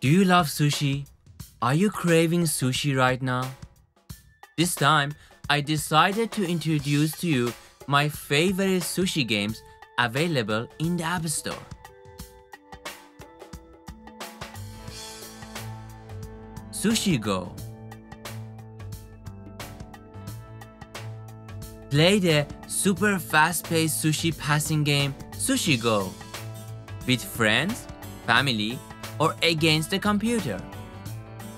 Do you love sushi? Are you craving sushi right now? This time, I decided to introduce to you my favorite sushi games available in the App Store. Sushi Go Play the super fast-paced sushi passing game Sushi Go with friends, family, or against the computer.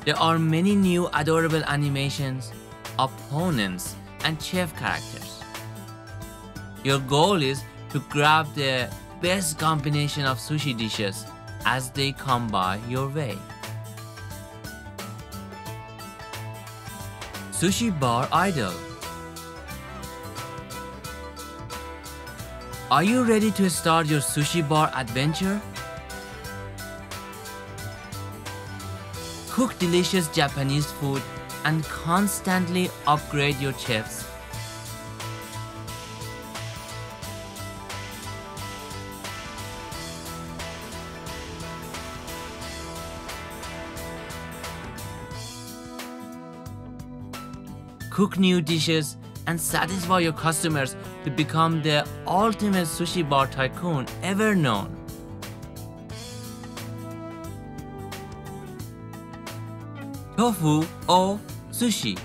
There are many new adorable animations, opponents, and chef characters. Your goal is to grab the best combination of sushi dishes as they come by your way. Sushi Bar Idle Are you ready to start your sushi bar adventure? Cook delicious Japanese food and constantly upgrade your chefs. Cook new dishes and satisfy your customers to become the ultimate sushi bar tycoon ever known. Tofu or sushi.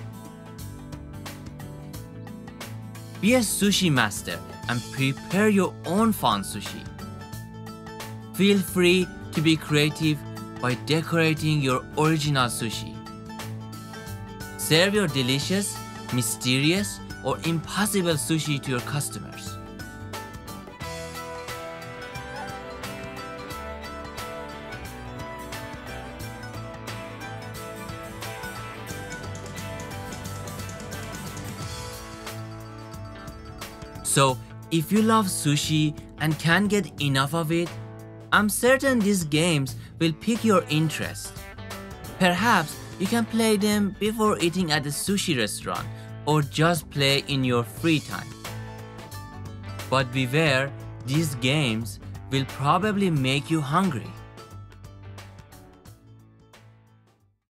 Be a sushi master and prepare your own fun sushi. Feel free to be creative by decorating your original sushi. Serve your delicious, mysterious, or impossible sushi to your customers. So, if you love sushi and can't get enough of it, I'm certain these games will pique your interest. Perhaps you can play them before eating at a sushi restaurant or just play in your free time. But beware, these games will probably make you hungry.